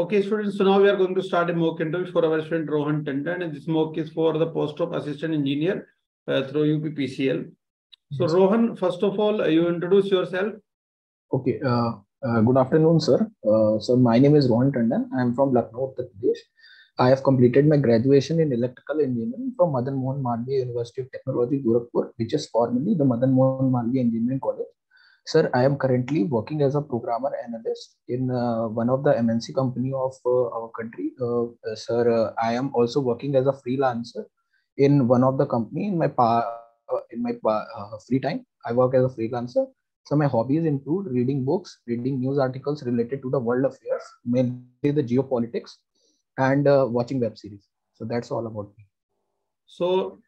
Okay, students, so now we are going to start a mock interview for our student Rohan Tandon, and this mock is for the post of assistant engineer uh, through UPPCL. So, Yes. Rohan, first of all, uh, you introduce yourself. Okay. Uh, uh, good afternoon, sir. Uh, so my name is Rohan Tandon. I am from Lucknow, Uttar Pradesh. I have completed my graduation in electrical engineering from Madan Mohan Malviya University of Technology, Gorakhpur, which is formerly the Madan Mohan Malviya Engineering College. Sir, I am currently working as a programmer analyst in uh, one of the MNC company of uh, our country. Uh, uh, sir, uh, I am also working as a freelancer in one of the company in my pa- uh, in my pa- free time. I work as a freelancer. So my hobbies include reading books, reading news articles related to the world affairs, mainly the geopolitics, and watching web series. So that's all about me. So,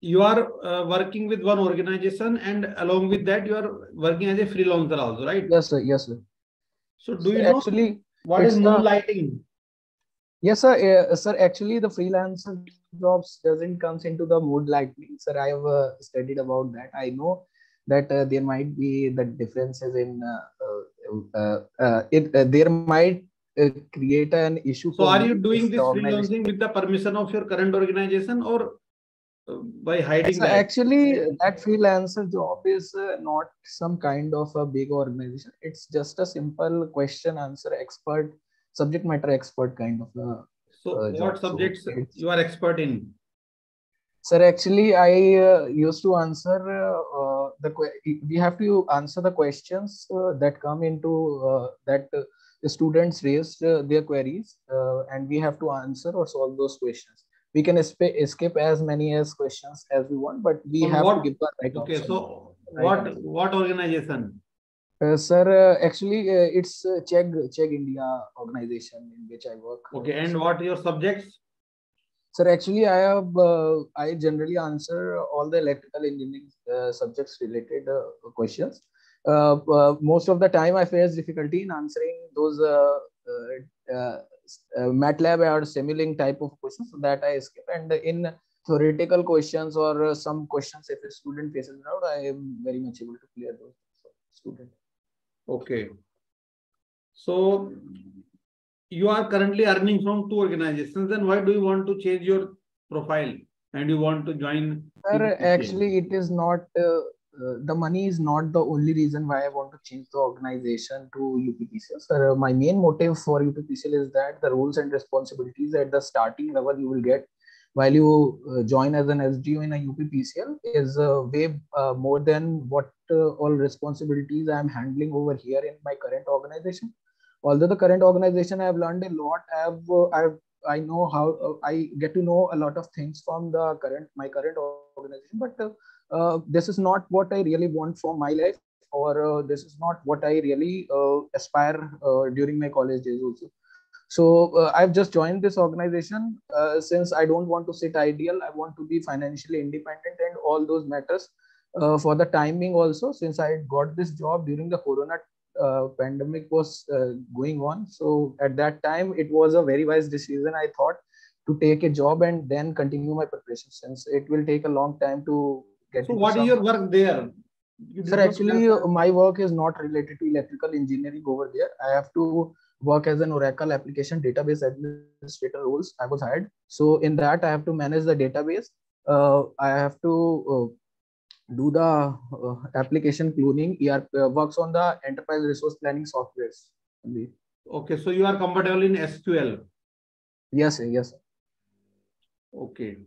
you are uh, working with one organization, and along with that, you are working as a freelancer also, right? Yes, sir. Yes, sir. So, do you Sir, know actually, what is the- moonlighting? yes, sir. Uh, sir, actually, the freelancer jobs doesn't comes into the moonlighting. Sir, I have uh, studied about that. I know that uh, there might be the differences in uh, uh, it. Uh, there might uh, create an issue. So, are you doing this freelancing with the permission of your current organization or by hiding So that? actually, that freelancer job is uh, not some kind of a big organization. It's just a simple question answer expert, subject matter expert kind of a. So, uh, what So subjects it's- you are expert in? Sir, actually, I uh, used to answer uh, uh, the que- we have to answer the questions uh, that come into uh, that uh, the students raised uh, their queries, uh, and we have to answer or solve those questions. We can espa- escape as many as questions as we want, but we So have what- to give the right Okay, option. so Right what answer. what organization? Uh, sir, uh, actually, uh, it's uh, Chegg Chegg India organization in which I work. Okay, and what your subjects? Sir, actually, I have uh, I generally answer all the electrical engineering uh, subjects related uh, questions. Uh, uh, most of the time, I face difficulty in answering those uh, uh, uh, uh, MATLAB or Simulink type of questions, so that I skip. And in theoretical questions or uh, some questions, if a student faces doubt, I am very much able to clear those. Student. Okay. So you are currently earning from two organizations. Then why do you want to change your profile and you want to join? Sir, actually, it is not uh, uh, the money is not the only reason why I want to change the organization to UPPCL. Sir, uh, my main motive for UPPCL is that the roles and responsibilities at the starting level you will get while you uh, join as an SDO in a UPPCL is uh, way uh, more than what uh, all responsibilities I am handling over here in my current organization. Although the current organization I have learned a lot, I have uh, I have I know how uh, I get to know a lot of things from the current my current organization, but uh, uh, this is not what I really want for my life, or uh, this is not what I really uh, aspire uh, during my college days also. So uh, I've just joined this organization uh, since I don't want to sit ideal. I want to be financially independent and all those matters. Uh, for the timing also, since I got this job during the Corona uh, pandemic was uh, going on, so at that time it was a very wise decision. I thought to take a job and then continue my preparation since it will take a long time to get. So what is some- your work there? You Sir, actually, uh, my work is not related to electrical engineering over there. I have to work as an Oracle application database administrator roles. I was hired. So in that, I have to manage the database. Uh, I have to uh, do the uh, application cloning. ERP uh, works on the enterprise resource planning softwares. okay, so you are comfortable in SQL. Yes, sir, yes. sir. Okay.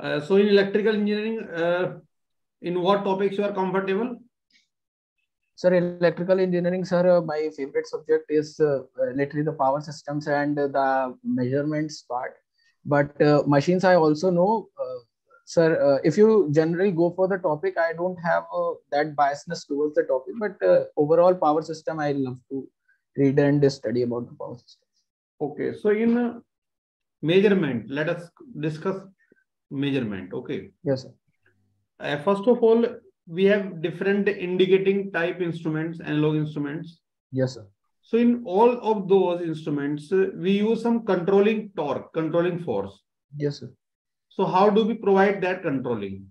Uh, so in electrical engineering, uh, in what topics you are comfortable? Sir, electrical engineering, sir, uh, my favorite subject is uh, literally the power systems and the measurements part. But uh, machines, I also know. Uh, sir, uh, if you generally go for the topic, I don't have uh, that biasness towards the topic. But uh, overall, power system, I love to read and study about the power system. Okay, so in uh, measurement, let us discuss measurement. Okay. Yes, sir. Uh, first of all, we have different indicating type instruments, analog instruments. Yes, sir. So in all of those instruments, uh, we use some controlling torque, controlling force. Yes, sir. So how do we provide that controlling?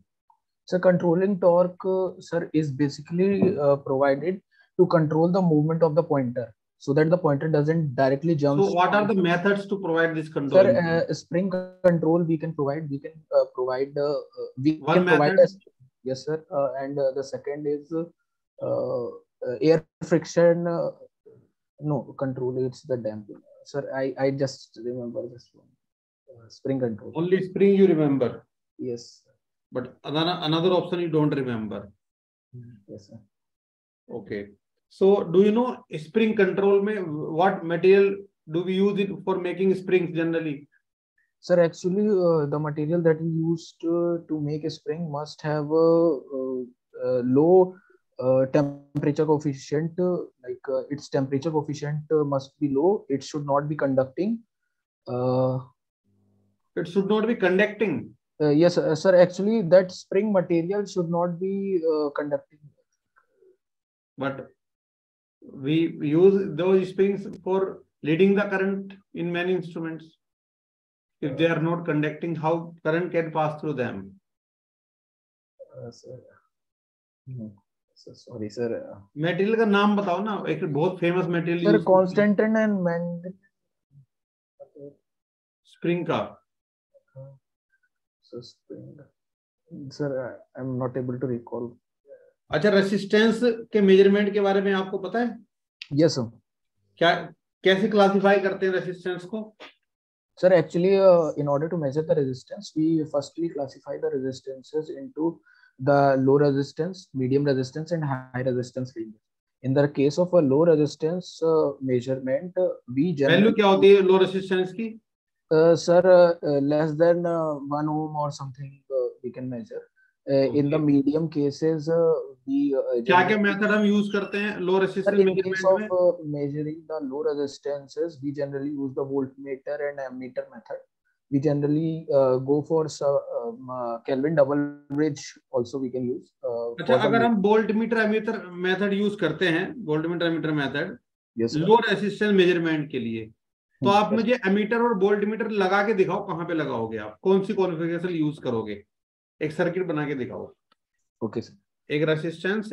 So controlling torque, uh, sir, is basically uh, provided to control the movement of the pointer. So that the pointer doesn't directly jump. So what are the methods to provide this control? Sir, uh, spring control we can provide. We can uh, provide. Uh, we One can provide. method? A, yes, sir. Uh, and uh, the second is uh, uh, air friction. Uh, no control. It's the damping. Sir, I I just remember this one. Uh, spring control. Only spring you remember, Yes. but another another option you don't remember. Yes, sir. Okay. So do you know spring control mein what material do we use it for making springs generally? Sir, actually, uh, the material that we used to, to make a spring must have a, uh uh low uh, temperature coefficient. uh, like uh, its temperature coefficient uh, must be low. It should not be conducting. Uh, It should not be conducting. uh, yes, uh, sir. Actually, that spring material should not be uh, conducting. but we use those springs for leading the current in many instruments. If they are not conducting, how current can pass through them? Uh, sir. No. Sir, sorry, sir. Uh, material का नाम बताओ ना एक बहुत famous material sir, Constantin and Mendel. Spring का So spring. Sir, I- I'm not able to recall. अच्छा resistance के measurement के बारे में आपको पता है यस yes, सर क्या कैसे क्लासिफाई करते हैं रेसिस्टेंस को sir actually in order to measure the resistance we firstly classify the resistances into the low resistance medium resistance and high resistance ranges in the case of a low resistance uh, measurement uh, we generally value kya hoti hai low resistance ki uh, sir uh, less than uh, 1 ohm or something uh, we can measure in the medium cases we क्या क्या method हम use करते हैं? Low resistance measurement में? Measuring the low resistances we generally use the volt and ammeter method we generally go for Kelvin double bridge also we can use अच्छा अगर हम volt meter ammeter method use करते हैं volt ammeter method yes low resistance measurement के लिए तो आप मुझे एमीटर और वोल्ट मीटर लगा के दिखाओ कहाँ पे लगाओगे आप? कौन सी कॉन्फ़िगरेशन यूज़ करोगे? एक सर्किट बना के दिखाओ Okay, sir. एक रेसिस्टेंस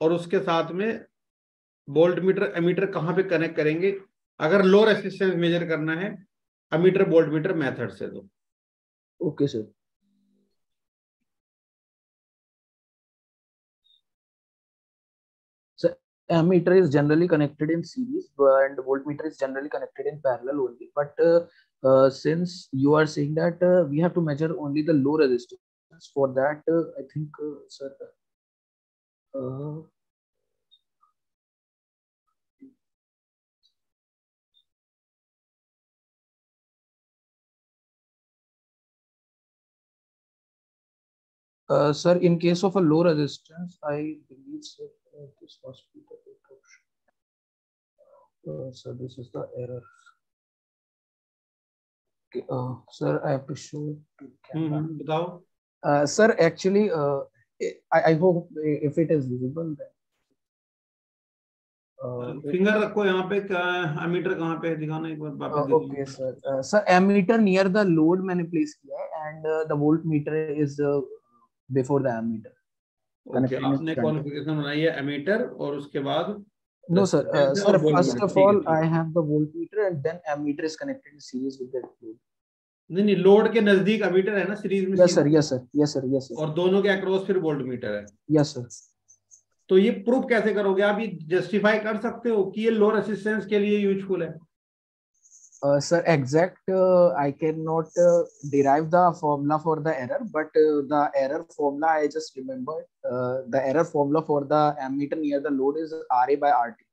और उसके साथ में वोल्ट मीटर एमीटर कहाँ पे कनेक्ट करेंगे अगर लो रेसिस्टेंस मेजर करना है एमीटर वोल्ट मीटर मेथड से तो Okay, sir. So ammeter is generally connected in series, and voltmeter is generally connected in parallel only. But uh, uh, since you are saying that uh, we have to measure only the low resistance, questions. For that, uh, I think, uh, sir, uh, uh, sir, in case of a low resistance, I believe sir, uh, this must be the option. Uh, so this is the error. Okay, uh, sir, I have to show. Mm -hmm. Without Uh, sir, actually, uh, I, I hope if it is visible then. Uh, finger रखो यहाँ पे ammeter कहाँ पे है दिखाना एक बार uh, वापस sir. Uh, sir, ammeter near the load मैंने place किया है uh, the voltmeter is uh, before the ammeter. Okay आपने. कॉन्फ़िगरेशन बनाई है एमीटर और उसके बाद No, sir. Uh, Resistance sir, or voltmeter? first of ठीक है, all, ठीक है। I have the voltmeter and then ammeter is connected in series with that load. नहीं नहीं लोड के नज़दीक अमीटर है ना सीरीज़ में yes sir yes sir yes sir yes sir और दोनों के अक्रॉस फिर वोल्ट मीटर है। यस सर तो ये प्रूफ कैसे करोगे? आप ये जस्टिफाई कर सकते हो कि ये लोड असिस्टेंस के लिए यूजफुल है? Sir exact I can not derive the formula for the error but the error formula I just remember the error formula for the ammeter near the load is R A by R T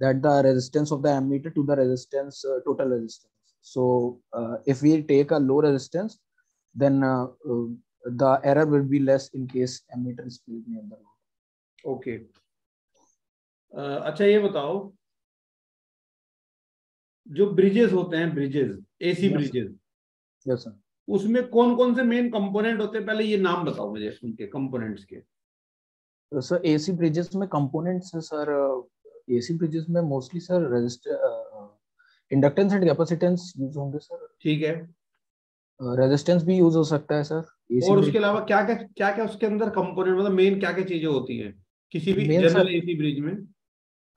that the resistance of the ammeter to the resistance total resistance so uh, if we take a low resistance then uh, uh, the error will be less in case ammeter is plugged near the load okay. Uh, अच्छा ये बताओ। जो bridges होते हैं bridges AC bridges उसमें कौन कौन से मेन कंपोनेंट होते हैं? पहले ये नाम बताओ मुझे उनके कंपोनेंट्स के। सर एसी ब्रिजेस में कंपोनेंट्स हैं सर एसी ब्रिजेस में mostly sir resistor inductance and capacitance use होंगे sir. ठीक है। Uh, भी use हो सकता है sir. AC और उसके अलावा क्या क्या क्या क्या उसके अंदर कंपोनेंट मतलब मेन क्या क्या चीज़ें होती हैं? किसी भी जनरल एसी ब्रिज में?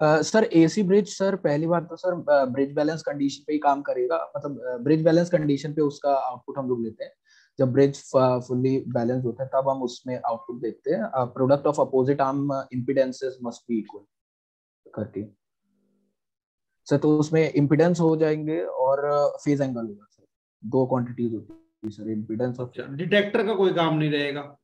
सर एसी ब्रिज सर पहली बार तो सर ब्रिज बैलेंस कंडीशन पे ही काम करेगा। मतलब ब्रिज बैलेंस कंडीशन पे उसका आउटपुट हम लोग लेते हैं। जब ब्रिज फुल्ली बैलेंस होता है तब हम उसमें आउटपुट देखते हैं। Product of opposite arm impedances must be equal करके। सर तो उसमें इम्पिडेंस हो जाएँगे और फ़ेज़ एंगल होगा सर। दो क्वांटिटीज होती है सर इम्पिडेंस और डिटेक्टर का कोई काम नहीं रहेगा?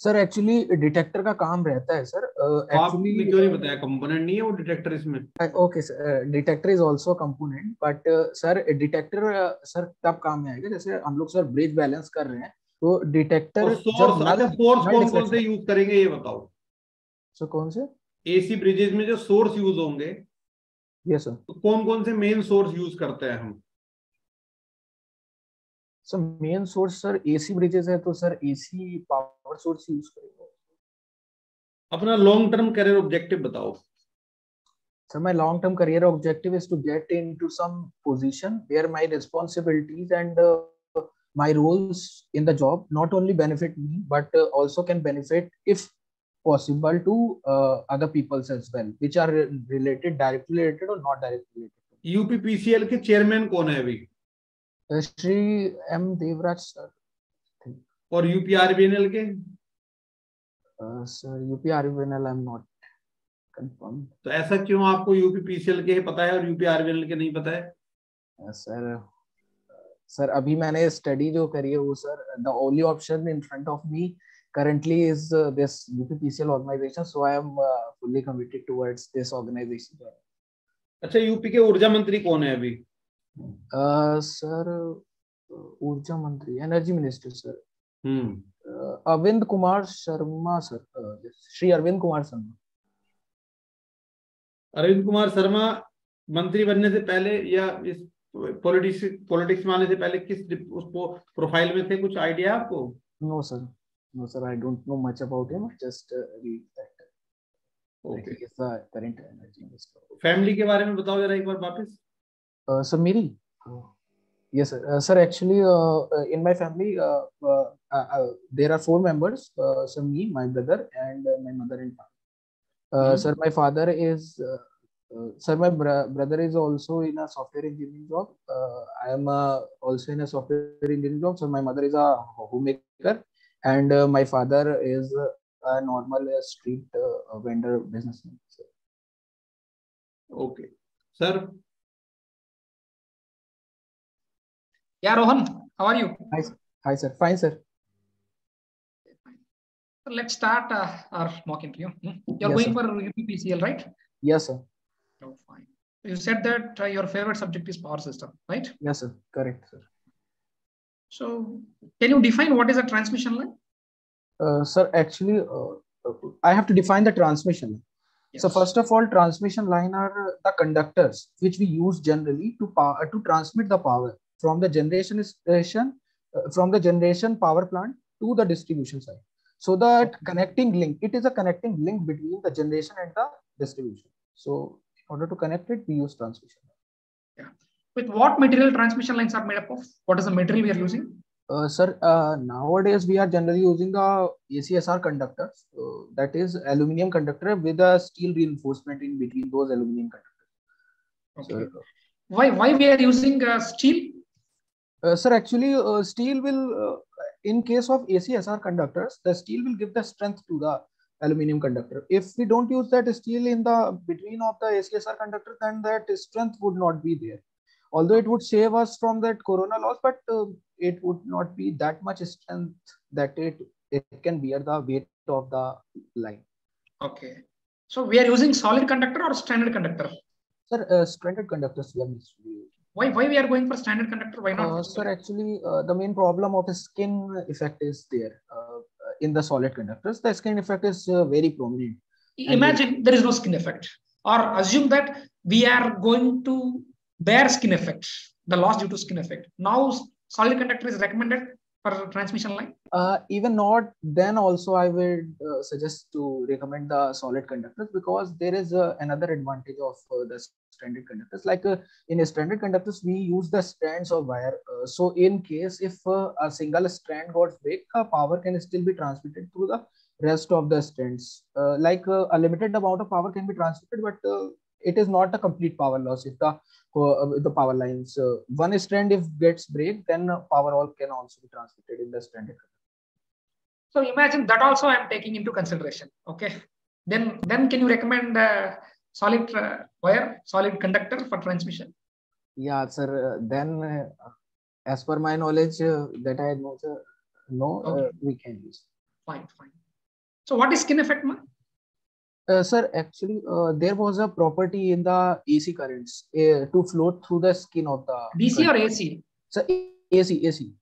सर एक्चुअली डिटेक्टर का काम रहता है सर एक्चुअली क्यों नहीं बताया? कंपोनेंट नहीं है वो डिटेक्टर इसमें? Okay sir detector is also component but sir detector sir तब काम में आएगा जैसे हम लोग सर ब्रिज बैलेंस कर रहे हैं तो डिटेक्टर अच्छा सोर्स कौन कौन से यूज़ करेंगे ये बताओ। सर कौन से? एसी ब्रिजेस में जो सोर्स यूज़ होंगे यस सर तो कौन कौन से मेन सोर्स यूज़ करते हैं हम? Sir main source sir AC bridges है तो sir AC power source use करेंगे। अपना लॉन्ग टर्म करियर ऑब्जेक्टिव बताओ sir my long term career objective is to get into some position where my responsibilities and my roles in the job not only benefit me but also can benefit if possible, to uh, other peoples as well, which are related, directly related or not directly related. UPPCL के chairman कौन है अभी? Shri M Devraj sir और UPRBNL के? Sir UPRBNL I am not confirm तो ऐसा क्यों आपको यूपीपीसीएल के पता है और यूपीआरबीएनएल के नहीं पता है? सर सर अभी मैंने स्टडी जो करी है वो sir the only option in front of me currently is uh, this UPPCL organization so I am uh, fully committed towards this organization. अच्छा यूपी के ऊर्जा मंत्री कौन है अभी? सर ऊर्जा मंत्री energy minister sir hmm. Arvind Kumar Sharma sir Shri Arvind Kumar Sharma. Arvind Kumar Sharma मंत्री बनने से पहले या इस पॉलिटिक्स पॉलिटिक्स में आने से पहले किस उसको प्रोफ़ाइल में थे? कुछ आइडिया आपको? No sir no sir I don't know much about him just read that okay he is the current energy minister family के बारे में बताओ जरा एक बार वापस uh, so miri yes sir uh, sir actually uh, uh, in my family uh, uh, uh, uh, there are four members uh, so me my brother and uh, my mother and father uh, Mhm. sir my father is uh, uh, sir my br- brother is also in a software engineering job uh, i am uh, also in a software engineering job so my mother is a homemaker and uh, my father is a normal uh, street uh, vendor businessman. So. Okay, sir. Yeah, Rohan, how are you? Hi, sir. Hi, sir. Fine, sir. Let's start uh, our mock interview. Hmm? You're yes, going sir. for UPPCL, right? Yes, sir. Oh, fine. You said that your favorite subject is power system, right? Yes, sir. Correct, sir. So can you define what is a transmission line? Uh, sir, actually, uh, I have to define the transmission. line. So first of all, transmission line are the conductors which we use generally to power to transmit the power from the generation station, uh, from the generation power plant to the distribution side. So that connecting link, it is a connecting link between the generation and the distribution. So in order to connect it, we use transmission. With what material transmission lines are made up of? What is the material we are using? Uh, sir, uh, nowadays we are generally using the ACSR conductors. Uh, that is aluminum conductor with a steel reinforcement in between those aluminum conductors. Okay. So, Why why we are using uh, steel? uh, sir, actually, uh, steel will, uh, in case of ACSR conductors, the steel will give the strength to the aluminum conductor. If we don't use that steel in the between of the ACSR conductor, then that strength would not be there. Although it would save us from that corona loss, but uh, it would not be that much strength that it it can bear the weight of the line. Okay. So we are using solid conductor or standard conductor? Sir, uh, stranded conductors we are using. Why why we are going for standard conductor? Why not? Uh, sir, actually, uh, the main problem of skin effect is there uh, in the solid conductors. The skin effect is uh, very prominent. Imagine there is no skin effect, or assume that we are going to bear skin effect, the loss due to skin effect. Now solid conductor is recommended for transmission line. Uh, even not then also I would uh, suggest to recommend the solid conductors because there is uh, another advantage of uh, the stranded conductors. Like uh, in a stranded conductors, we use the strands of wire. Uh, so in case if a single strand got uh, power can still be transmitted through the rest of the strands. Like a limited amount of power can be transmitted, but it is not a complete power loss. If the uh, the power lines uh, one strand if gets break, then power all can also be transmitted in the strand. So imagine that also I am taking into consideration. Okay, then then can you recommend solid uh, wire, solid conductor for transmission? Yeah, sir. Uh, then uh, as per my knowledge that I know, sir, no, okay. we can use. Fine, fine. So what is skin effect, man? Uh, sir, actually, uh, there was a property in the AC currents uh, to flow through the skin of the. DC current. or AC? So AC, AC.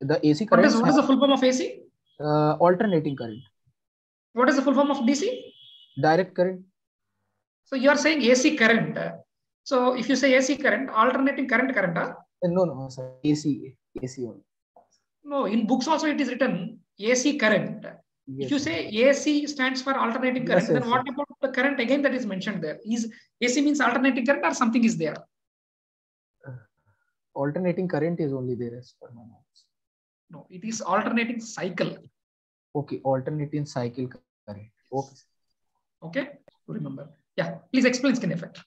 the AC current. What is, what is the full form of AC? Uh, alternating current. What is the full form of DC? Direct current. So you are saying AC current. So if you say AC current, alternating current current. Huh? No, no, sir. AC, AC only. No, in books also it is written AC current. Yes. If you say AC stands for alternating current, yes, then yes, what about the current again that is mentioned there? Is AC means alternating current or something is there? Uh, alternating current is only there as per my knowledge. No, it is alternating cycle. Okay, alternating cycle current. Okay. Okay, remember. Yeah, please explain skin effect.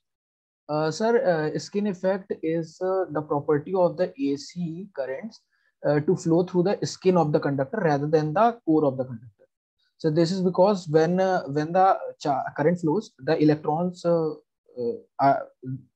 Uh, sir, uh, skin effect is uh, the property of the AC currents uh, to flow through the skin of the conductor rather than the core of the conductor. So this is because when uh, when the current flows, the electrons uh, uh,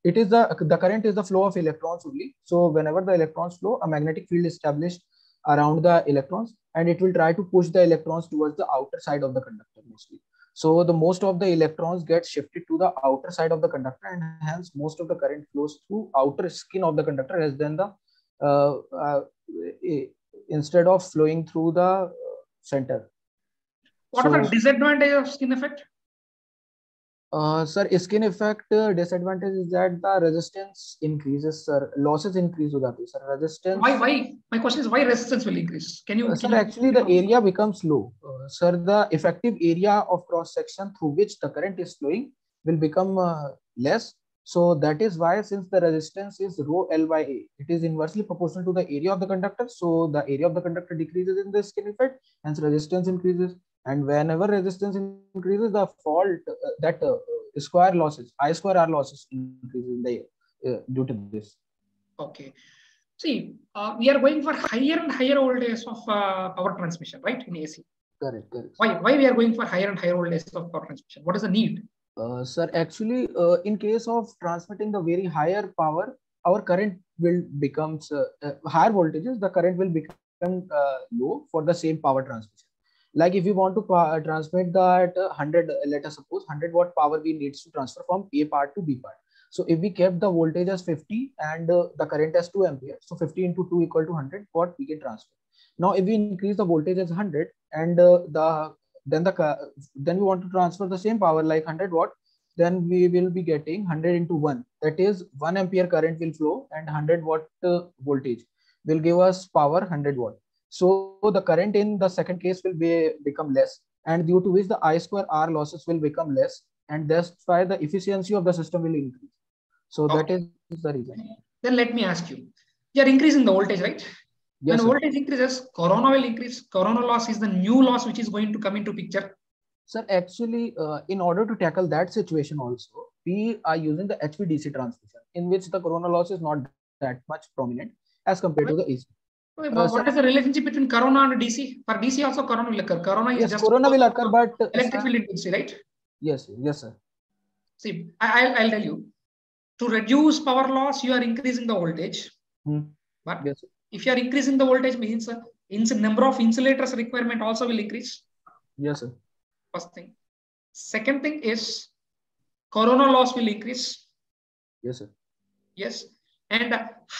it is the the current is the flow of electrons only. So whenever the electrons flow, a magnetic field is established around the electrons, and it will try to push the electrons towards the outer side of the conductor mostly. So the most of the electrons get shifted to the outer side of the conductor, and hence most of the current flows through outer skin of the conductor rather than the uh, uh, instead of flowing through the center. What so, are the disadvantages of skin effect? Uh, sir, skin effect uh, disadvantage is that the resistance increases, sir. Losses increase with that, sir. Resistance. Why? Why? My question is why resistance will increase? Can you? Uh, sir, can actually you, the area becomes low. Uh, sir, the effective area of cross section through which the current is flowing will become uh, less. So that is why, since the resistance is rho L by A, it is inversely proportional to the area of the conductor. So the area of the conductor decreases in the skin effect, hence resistance increases and whenever resistance increases the fault uh, that uh, square losses i square r losses increases in the uh, due to this. Okay. See uh, we are going for higher and higher voltage of uh, power transmission right in ac correct correct. Why why we are going for higher and higher voltage of power transmission? What is the need? Uh, sir actually in case of transmitting the very higher power our current will becomes higher voltages the current will become low for the same power transmission like if you want to uh, transmit that 100 uh, let us suppose 100 watt power we needs to transfer from a part to b part. So if we kept the voltage as 50 and uh, the current as 2 ampere so 50 into 2 equal to 100 watt we can transfer. Now if we increase the voltage as 100 and uh, the then the then we want to transfer the same power like 100 watt then we will be getting 100 into 1 that is 1 ampere current will flow and 100 watt uh, voltage will give us power 100 watt so the current in the second case will be become less and due to which the I square R losses will become less and that's why the efficiency of the system will increase. So okay. that is the reason. Then let me ask you, you are increasing the voltage, right? Yes, when voltage increases, corona will increase. Corona loss is the new loss which is going to come into picture. Sir, actually, uh, in order to tackle that situation also, we are using the HVDC transmission in which the corona loss is not that much prominent as compared to the AC. Uh, what is the relationship between corona and DC? For DC also corona will occur. Corona is yes, just corona will occur, but electric field intensity, right? Yes, yes, sir. See, I, will I'll tell you. To reduce power loss, you are increasing the voltage. Hmm. But yes, if you are increasing the voltage, means uh, in number of insulators requirement also will increase. Yes, sir. First thing. Second thing is corona loss will increase. Yes, sir. Yes and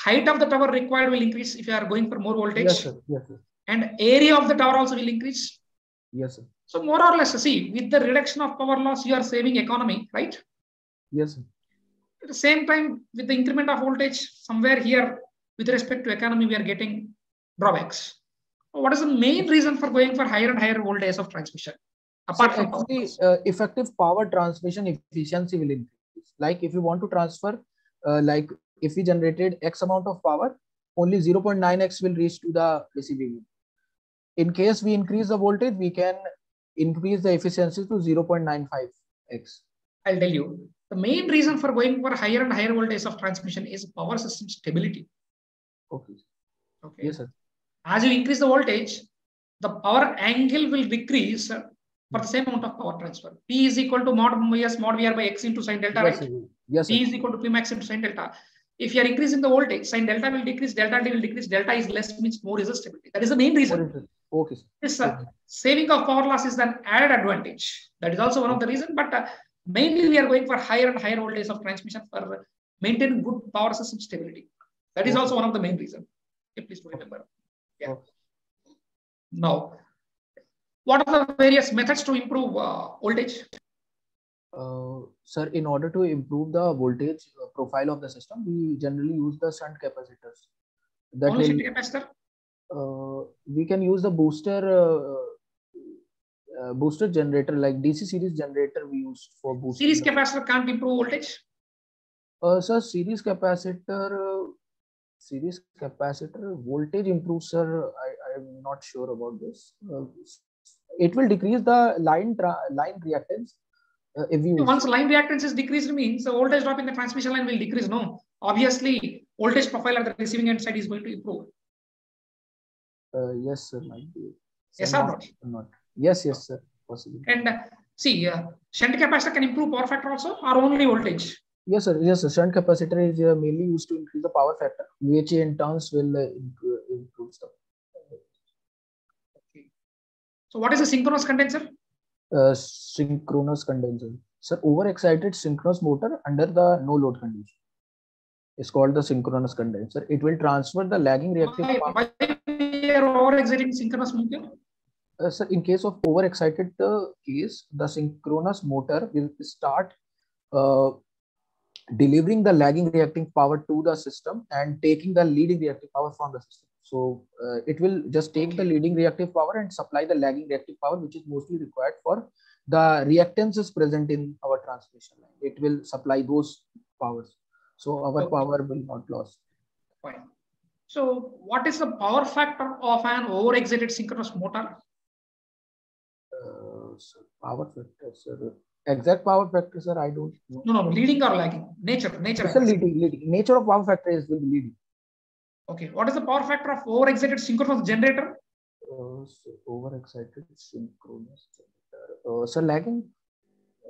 height of the tower required will increase if you are going for more voltage. Yes, sir. Yes, sir. And area of the tower also will increase. Yes, sir. So more or less, see, with the reduction of power loss, you are saving economy, right? Yes, sir. At the same time, with the increment of voltage, somewhere here, with respect to economy, we are getting drawbacks. What is the main reason for going for higher and higher voltage of transmission? Apart so from actually, uh, effective power transmission efficiency will increase. Like if you want to transfer, uh, like if we generated X amount of power, only 0.9x will reach to the receiving In case we increase the voltage, we can increase the efficiency to 0.95x. I'll tell you. The main reason for going for higher and higher voltage of transmission is power system stability. Okay. Okay. Yes, sir. As you increase the voltage, the power angle will decrease for the same amount of power transfer. P is equal to mod S mod VR by X into sine delta, Yes, right? Yes, P is equal to P max into sine delta. If you are increasing the voltage, sine delta will decrease, delta T will decrease, delta is less means more resistivity. That is the main reason. Okay, sir. This uh, saving of power loss is an added advantage. That is also one of the reasons, but uh, mainly we are going for higher and higher voltage of transmission for maintaining good power system stability. That is also one of the main reasons. Okay, please remember. Yeah. Okay. Now, what are the various methods to improve uh, voltage? Uh, sir, in order to improve the voltage uh, profile of the system, we generally use the shunt capacitors. That will, shunt capacitor. uh, we can use the booster uh, uh, booster generator like DC series generator we use for boosting. Series capacitor can't improve voltage. Uh, sir, series capacitor, uh, series capacitor voltage improves, sir. I I'm not sure about this. Uh, it will decrease the line tra- line reactance uh, if you Once line reactance is decreased means the voltage drop in the transmission line will decrease. No, obviously voltage profile at the receiving end side is going to improve. Uh, yes, sir. Might be. Yes Sir, or not? Not. Yes, yes, sir. Possible. And uh, see, uh, shunt capacitor can improve power factor also or only voltage. Yes, sir. Yes, sir. Shunt capacitor is uh, mainly used to increase the power factor, which in turns will uh, improve, improve the So what is a synchronous condenser? Uh, synchronous condenser. Sir, overexcited synchronous motor under the no load condition. is called the synchronous condenser. It will transfer the lagging reactive Why, power. why we are over synchronous motor? Uh, sir, in case of overexcited uh, case, the synchronous motor will start uh, delivering the lagging reacting power to the system and taking the leading reactive power from the system. So uh, it will just take the leading reactive power and supply the lagging reactive power, which is mostly required for the reactances present in our transmission line. It will supply those powers. So our Okay. power will not lose. Fine. So what is the power factor of an over excited synchronous motor? Uh, so power factor, sir. Exact power factor, sir, I don't know. No, no, leading or lagging? Nature, nature. Leading, leading. Nature of power factor is will be leading. Okay. What is the power factor of over excited synchronous generator? Uh, so overexcited synchronous generator. Uh, so lagging?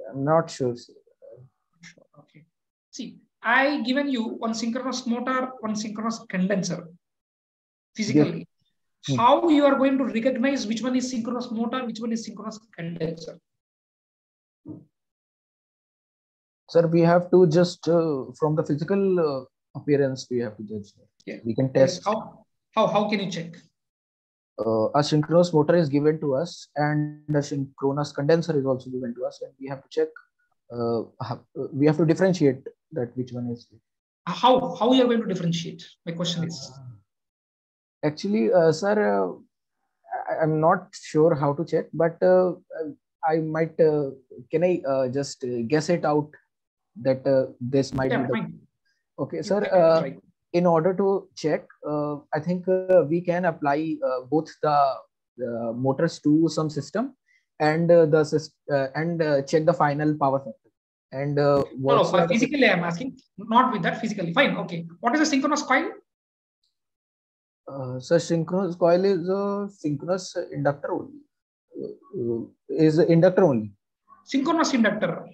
I'm not sure. Sir. Sure. Okay. See, I given you one synchronous motor, one synchronous condenser physically. Hmm. How you are going to recognize which one is synchronous motor, which one is synchronous condenser? Sir, we have to just uh, from the physical uh, appearance we have to judge. Yeah. We can test. How, how, how can you check? Uh, a synchronous motor is given to us, and a synchronous condenser is also given to us, and we have to check. Uh, uh, we have to differentiate that which one is. How, how you are going to differentiate? My question is. Actually, uh, sir, uh, I, I'm not sure how to check, but uh, I might. Uh, can I uh, just guess it out that uh, this might Yeah, be the okay, sir. You can try. in order to check, uh, I think uh, we can apply uh, both the uh, motors to some system and uh, the and uh, check the final power factor. And uh, No, no, the- physically I'm asking, not with that physically. Fine, okay. What is a synchronous coil? uh, so synchronous coil is a synchronous inductor only. Uh, is a inductor only. Synchronous inductor.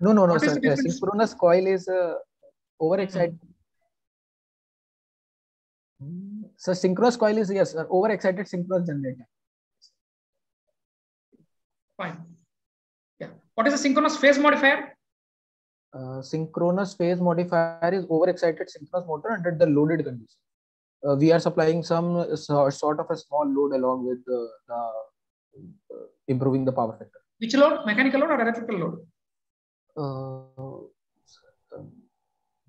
No, no, no, What sir. Synchronous coil is uh, overexcited. So synchronous coil is yes, overexcited synchronous generator. Fine. Yeah. What is a synchronous phase modifier? Uh, synchronous phase modifier is overexcited synchronous motor under the loaded condition. Uh, we are supplying some uh, so- sort of a small load along with the, the uh, improving the power factor. Which load? Mechanical load or electrical load? Uh,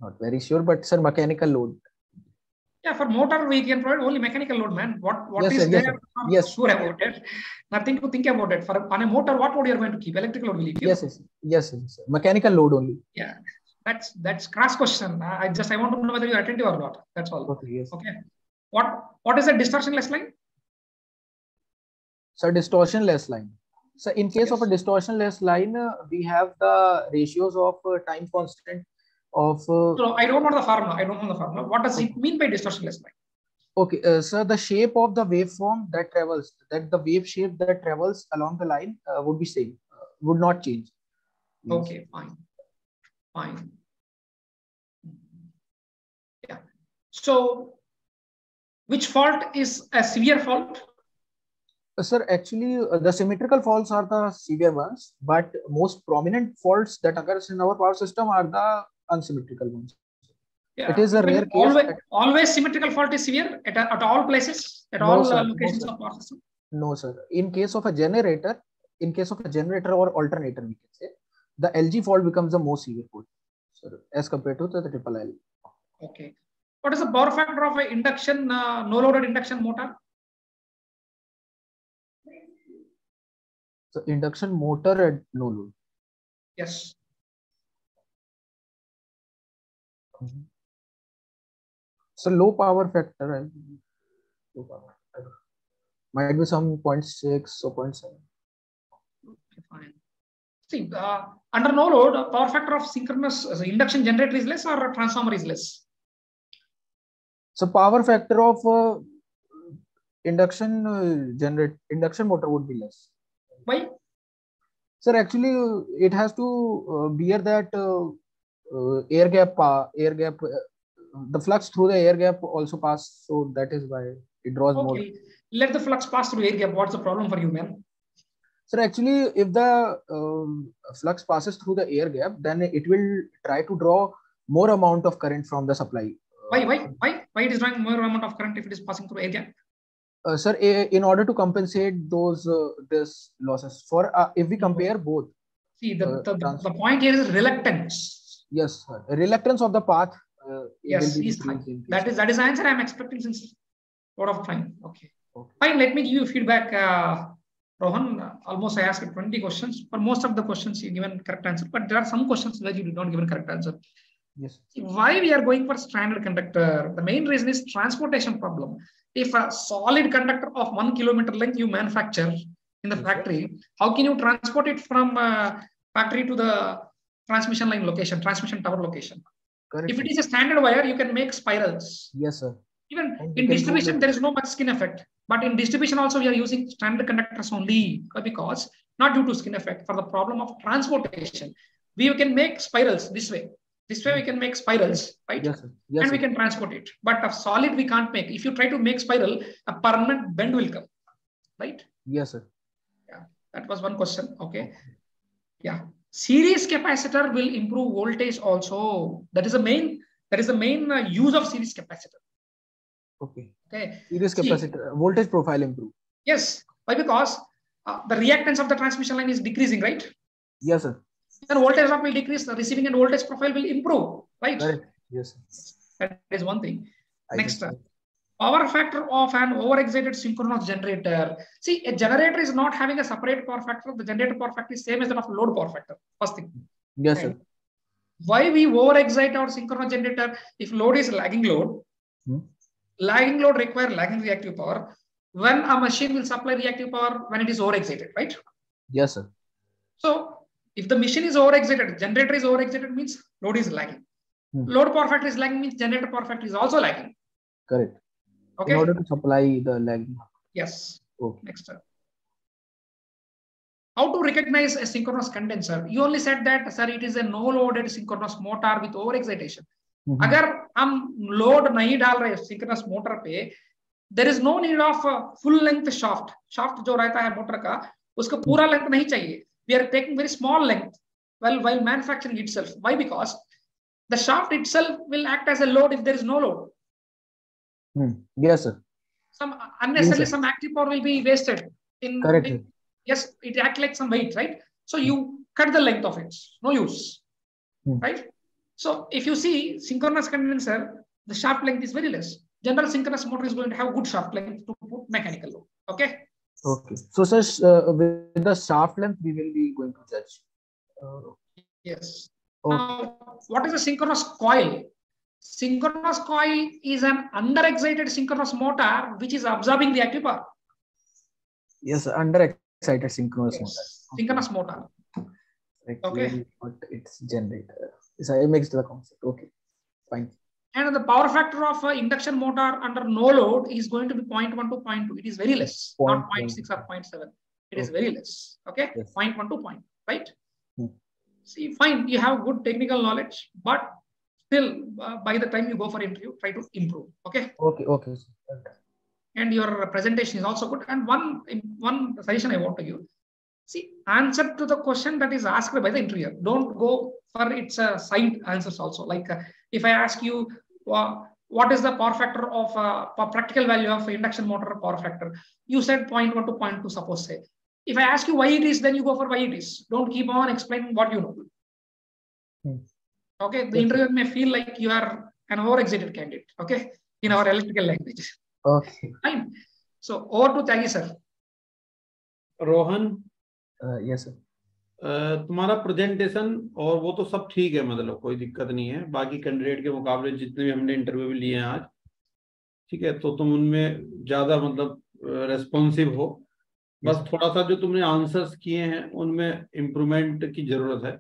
not very sure, but sir, mechanical load. Yeah, for motor we can provide only mechanical load, man. What what Yes, is yes, there? I'm Yes. sure about it. Nothing to think about it. For on a motor, what load you are going to keep? Electrical load will keep? Yes, yes, yes, mechanical load only. Yeah. That's that's cross question. I I just I want to know whether you are attentive or not. That's all. Okay, yes. Okay. What what is a distortionless line? So distortionless line. So in case yes. of a distortionless line, uh, we have the ratios of uh, time constant of. Uh, no, I don't want the formula. I don't want the formula. What does it mean by distortionless line? Okay, uh, so the shape of the waveform that travels, that the wave shape that travels along the line uh, would be same, uh, would not change. Okay, fine, fine. Yeah. So, which fault is a severe fault? Uh, sir, actually, uh, the symmetrical faults are the severe ones, but most prominent faults that occurs in our power system are the unsymmetrical ones. Yeah. It is a rare always, case. Always symmetrical fault is severe at, at all places, at no, all sir, locations no, of power system? No, sir. In case of a generator, in case of a generator or alternator, we can say, the LG fault becomes the most severe fault, sir, as compared to the, the triple L. Okay. What is the power factor of an induction, uh, no loaded induction motor? So induction motor at no load. Yes. -hmm. So low power factor. Low power. Might be some 0.6 or 0.7. Okay, fine. See, uh, under no load, power factor of synchronous uh, induction generator is less or transformer is less? So power factor of uh, induction uh, generate induction motor would be less. Why? Sir, actually, it has to uh, bear that uh, uh, air gap, air gap, the flux through the air gap also pass. So that is why it draws okay. more. Let the flux pass through air gap. What's the problem for you, man? Sir, actually, if the um, flux passes through the air gap, then it will try to draw more amount of current from the supply. Why? Why? Why? Why it is drawing more amount of current if it is passing through air gap? Uh, sir, in order to compensate those uh, this losses, for uh, if we compare both. See, the, uh, the, the point here is reluctance. Yes, sir. reluctance of the path uh, yes, is high. That is that is the answer I'm expecting since a lot of time. Okay. okay. Fine. Let me give you feedback, uh, Rohan. Almost I asked 20 questions. For most of the questions you given correct answer, but there are some questions where you did not give a correct answer. Yes. Why we are going for stranded conductor? The main reason is transportation problem. If a solid conductor of one kilometer length you manufacture in the factory, how can you transport it from uh, factory to the transmission line location, transmission tower location? Correct. If it is a standard wire, you can make spirals. Yes, sir. Even and in distribution, there is no much skin effect. But in distribution also, we are using standard conductors only because not due to skin effect for the problem of transportation. We can make spirals this way. This way we can make spirals, right? Yes, sir. Yes, and we can transport it. But a solid we can't make. If you try to make spiral, a permanent bend will come, right? Yes, sir. Yeah, that was one question. Okay. Yeah series capacitor will improve voltage also. That is the main, that is the main uh, use of series capacitor. Okay. Okay. Series capacitor, See, voltage profile improve. Yes. Why? Because uh, the reactance of the transmission line is decreasing, right? Yes, sir. Then voltage drop will decrease, the receiving and voltage profile will improve, right? Right. Yes. That is one thing. I Next, power factor of an overexcited synchronous generator. See, a generator is not having a separate power factor. The generator power factor is same as that of load power factor. First thing. Yes, right? sir. Why we overexcite our synchronous generator if load is lagging load? Hmm. Lagging load require lagging reactive power. When a machine will supply reactive power when it is overexcited, right? Yes, sir. So if the machine is overexcited, generator is overexcited means load is lagging. Hmm. Load power factor is lagging means generator power factor is also lagging. Correct. Okay. In order to supply the lagging. Yes. Okay. Next step. How to recognize a synchronous condenser? You only said that, sir, it is a no-loaded synchronous motor with overexcitation. Mm-hmm. अगर हम load नहीं डाल रहे synchronous motor पे there is no need of full length shaft shaft जो रहता है motor का उसको पूरा लेंथ नहीं चाहिए we are taking very small length well while manufacturing itself why because the shaft itself will act as a load if there is no load Hmm. Yes, sir. Some unnecessarily yes, some active power will be wasted in. Correct. In, yes, it act like some weight, right? So you cut the length of it. No use, hmm. right? So if you see synchronous condenser, the shaft length is very less. General synchronous motor is going to have good shaft length to put mechanical load. Okay. Okay. So, sir, uh, with the shaft length, we will be going to judge. Uh, yes. Okay. What is a synchronous coil? Synchronous coil is an underexcited synchronous motor which is absorbing the active power. Yes, under excited synchronous Yes. motor. Synchronous motor. Okay. Not its generator. So I mixed the concept. Okay, fine. And the power factor of uh, induction motor under no load is going to be 0.1 to 0.2. It is very less, not 0.1. 0.6 or 0.7. It is Okay. very less. Okay, Yes. 0.1 to 0.2, right? Hmm. See, fine, you have good technical knowledge, but still, uh, by the time you go for interview, try to improve. Okay, Okay, okay. and your presentation is also good. And one one suggestion I want to give: see, answer to the question that is asked by the interviewer. Don't go for its uh, side answers also. Like uh, if I ask you, uh, what is the power factor of uh, practical value of induction motor power factor? You said 0.1 to 0.2, suppose say. If I ask you why it is, then you go for why it is. Don't keep on explaining what you know. Hmm. Okay, the Yes. interviewer may feel like you are an overexcited candidate. Okay, in our electrical language. Okay. Fine. So over to Tyagi sir. Rohan Uh, yes, sir. तुम्हारा presentation और वो तो सब ठीक है मतलब कोई दिक्कत नहीं है बाकी कैंडिडेट के मुकाबले जितने भी हमने इंटरव्यू भी लिए हैं आज ठीक है तो तुम उनमें ज़्यादा मतलब रेस्पॉन्सिव हो बस थोड़ा सा जो तुमने आंसर्स किए हैं उनमें इम्प्रूवमेंट की ज़रूरत है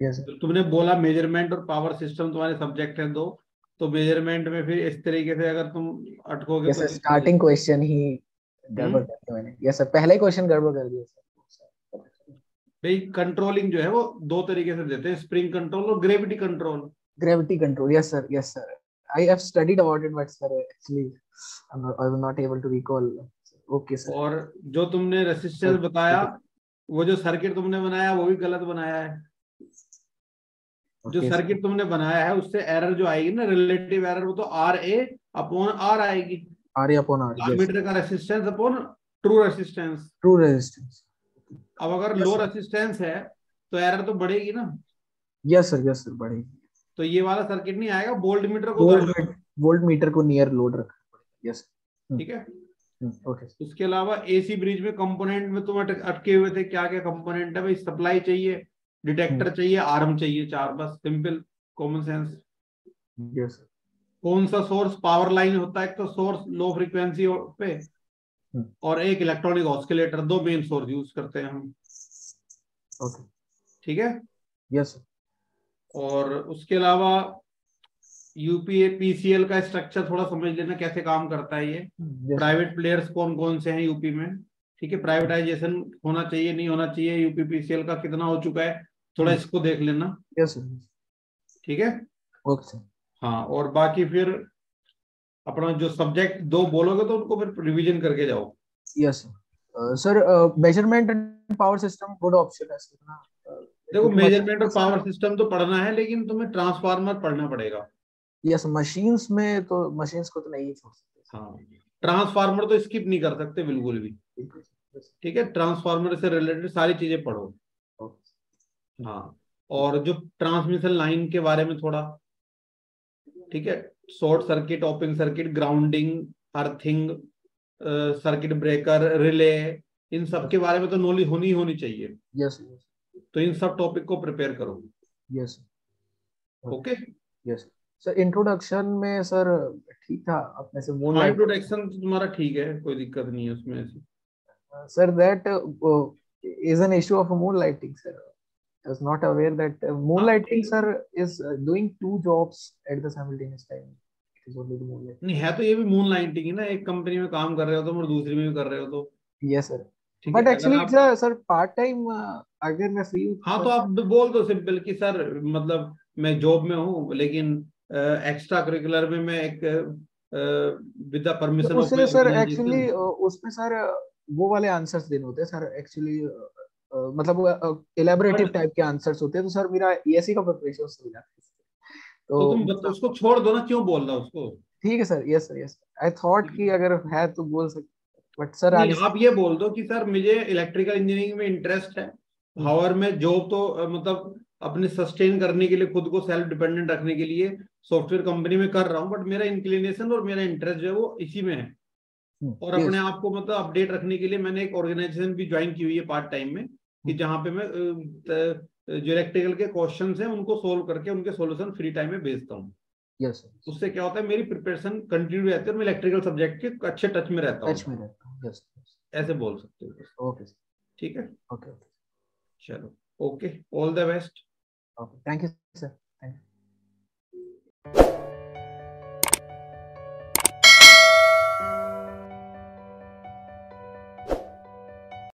Yes, तो तुमने बोला मेज़रमेंट और पावर सिस्टम तुम्हारे सब्जेक्ट हैं दो तो मेज़रमेंट में फिर इस तरीके से अगर तुम अटकोगे Yes, तो. Starting question ही गड़बड़ कर दिया मैंने. Yes, sir. पहला ही question गड़बड़ कर दिया sir. भाई कंट्रोलिंग जो है वो दो तरीके से देते हैं स्प्रिंग कंट्रोल और gravity control. Yes, sir. Yes, sir. I have studied about it, but sir, actually, I'm not, I was not able to recall. Okay, sir. और जो तुमने रेसिस्टेंस बताया वो जो सर्किट तुमने बनाया वो भी गलत बनाया है जो सर्किट तुमने बनाया है उससे एरर जो आएगी ना रिलेटिव एरर वो तो आर ए अपॉन आर आएगी RA upon R. Yes. Meter का resistance upon true resistance True resistance. अब अगर लो. रेसिस्टेंस है तो एरर तो बढ़ेगी ना यस सर यस सर बढ़ेगी. तो ये वाला सर्किट नहीं आएगा बोल्ड मीटर को Volt उधर met- को near load रखना पड़ेगा. Yes. ठीक है Hmm. Okay. sir. उसके अलावा एसी ब्रिज में कंपोनेंट में तुम अटके हुए थे क्या क्या कंपोनेंट है भाई सप्लाई चाहिए डिटेक्टर चाहिए आर्म चाहिए चार बस सिंपल कॉमन सेंस sir. कौन सा सोर्स पावर लाइन होता है? एक तो सोर्स लो फ्रीक्वेंसी पे हम्म। और एक इलेक्ट्रॉनिक ऑस्किलेटर दो मेन सोर्स यूज़ करते हैं हम। ओके ठीक है? Sir. और उसके अलावा यूपीए पीसीएल का स्ट्रक्चर थोड़ा समझ लेना कैसे काम करता है ये। प्राइवेट प्लेयर्स कौन कौन से हैं यूपी में? ठीक है प्राइवेटाइजेशन होना चाहिए नहीं होना चाहिए यूपीपीसीएल का कितना हो चुका है थोड़ा हम्म। इसको देख लेना sir. ठीक है sir. हाँ और बाकी फिर अपना जो सब्जेक्ट दो बोलोगे तो उनको फिर रिवीजन करके जाओ yes sir measurement and power system good option है ना. Uh, देखो मेज़रमेंट और पावर सिस्टम तो पढ़ना है लेकिन तुम्हें ट्रांसफार्मर पढ़ना पड़ेगा यस मशीन्स में तो machines को तो नहीं छोड़ सकते. हाँ ट्रांसफार्मर तो स्किप नहीं कर सकते बिल्कुल भी. ठीक है ट्रांसफार्मर से रिलेटेड सारी चीज़ें पढ़ो हाँ और जो ट्रांसमिशन लाइन के बारे में थोड़ा ठीक है short circuit open circuit grounding earthing circuit breaker relay इन सब के बारे में तो नॉलेज होनी ही होनी चाहिए Yes. Yes. तो इन सब टॉपिक को प्रिपेयर करो Yes. Okay Yes. Sir introduction में सर ठीक था अपने से मून हाँ इंट्रोडक्शन तुम्हारा ठीक है कोई दिक्कत नहीं है उसमें ऐसी sir that is an issue of moonlighting sir i was not aware that uh, moonlighting sir is uh, doing two jobs at the simultaneous time नहीं है तो ये भी मून लाइटिंग है ना एक कंपनी में काम कर रहे हो तुम और दूसरी में भी कर रहे हो तो sir है it's आप, a sir part time uh, अगर मैं फ्री हाँ तो आप बोल दो सिंपल कि सर मतलब मैं जॉब में हूँ लेकिन एक्स्ट्रा करिकुलर में मैं एक with permission of sir actually उसमें सर वो वाले आंसर्स देने होते हैं सर एक्चुअली मतलब इलेबोरेटिव टाइप के आंसर्स होते हैं तो सर मेरा ईएससी का प्रिपरेशन हो जाता है तो तुम बत- उसको छोड़ दो ना क्यों बोल रहा उसको? ठीक है sir yes sir yes I thought कि अगर है तो बोल सकते बट सर आप ये बोल दो कि सर मुझे इलेक्ट्रिकल इंजीनियरिंग में इंटरेस्ट है। हावर में जॉब तो मतलब अपने सस्टेन करने के लिए खुद को सेल्फ डिपेंडेंट रखने के लिए सॉफ्टवेयर कंपनी में कर रहा हूँ बट मेरा इंक्लिनेशन और मेरा इंटरेस्ट जो है वो इसी में है। और अपने आप को मतलब अपडेट रखने के लिए मैंने एक ऑर्गेनाइजेशन भी ज्वाइन की हुई है पार्ट टाइम में कि जहाँ पे मैं जो इलेक्ट्रिकल के क्वेश्चन हैं उनको सोल्व करके उनके सोल्यूशन फ्री टाइम में भेजता हूँ। यस सर उससे क्या होता है मेरी प्रिपरेशन कंटिन्यू रहती है और मैं इलेक्ट्रिकल सब्जेक्ट के अच्छे टच में रहता हूँ। ऐसे बोल सकते हो ओके ठीक है? Okay. चलो okay all the best. Thank you, sir. Thank you.